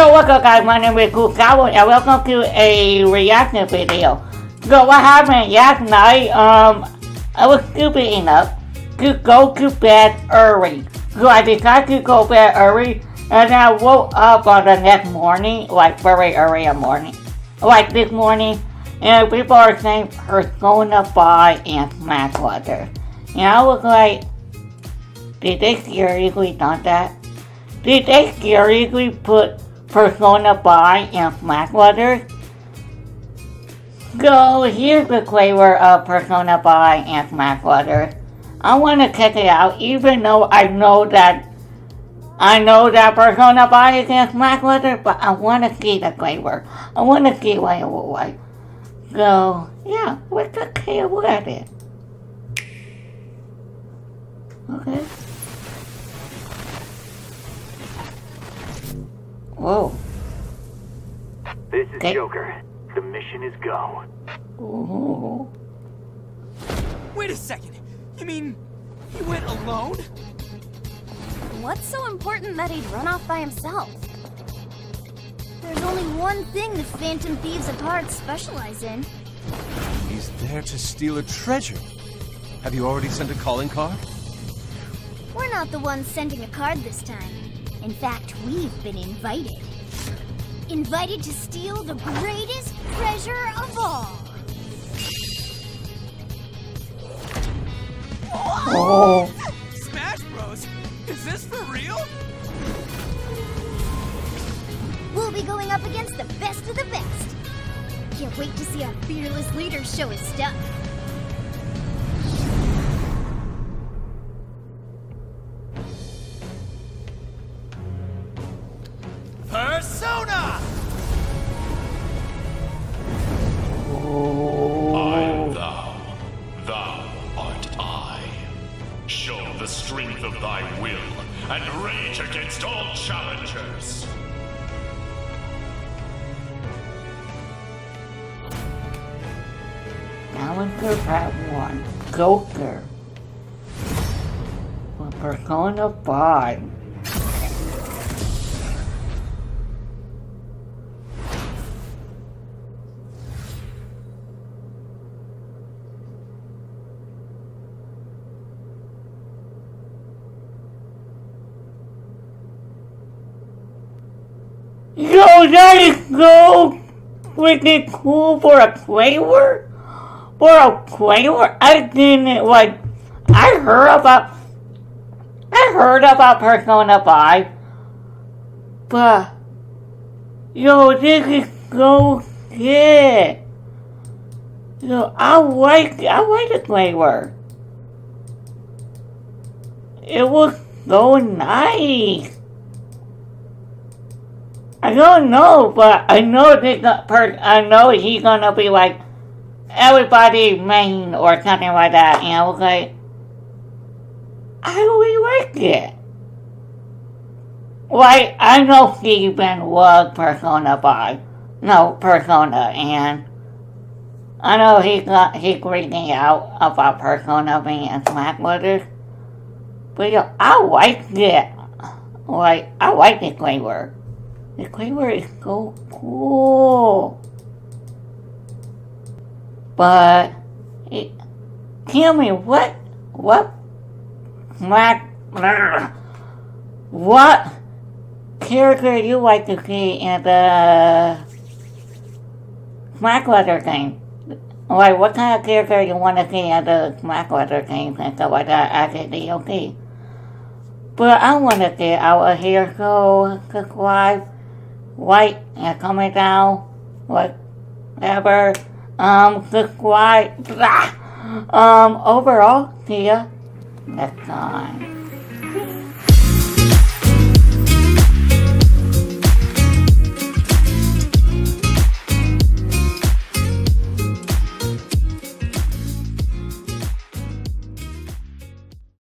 Yo, what's up guys, my name is Cowboy and welcome to a reaction video. So what happened last night, um, I was stupid enough to go to bed early. So I decided to go to bed early and I woke up on the next morning, like very early in the morning, like this morning, and people are saying Persona 5 and Smash Brothers. And I was like, did they seriously done that? Did they seriously put Persona 5 and Brothers? So here's the flavor of Persona 5 and Brothers. I want to check it out, even though I know that I know that Persona 5 is Brothers, but I want to see the flavor. I want to see what it looks like. So yeah, let's take a look at it. Okay. Whoa. This is Okay. Joker. The mission is go. Ooh. Wait a second. You mean he went alone? What's so important that he'd run off by himself? There's only one thing the Phantom Thieves of Hearts specialize in. He's there to steal a treasure. Have you already sent a calling card? We're not the ones sending a card this time. In fact, we've been invited. Invited to steal the greatest treasure of all. Oh. Smash Bros? Is this for real? We'll be going up against the best of the best. Can't wait to see our fearless leader show his stuff. And rage against all challengers. Challenger Part 1. Joker. Persona 5. Yo, that is so freaking cool for a flavor? For a flavor? I didn't, like, I heard about, I heard about Persona 5, but, yo, this is so good. Yo, I like, I like the flavor. It was so nice. I don't know, but I know this per- I know he's gonna be like everybody main or something like that, and I was like, I really like it. Like I know Steven was Persona 5, no Persona, and I know he got he freaking out about Persona being in Smash Brothers, but yo, I like it. Like I like the flavor. The flavor is so cool. But it, tell me what what Smash what character you like to see in the Smash game? Like what kind of character you want to see in the Smack Letter games and stuff like that as a? But I want to get out of here, so subscribe, like, and comment down, whatever. Um, subscribe. Blah. Um, overall, see ya next time.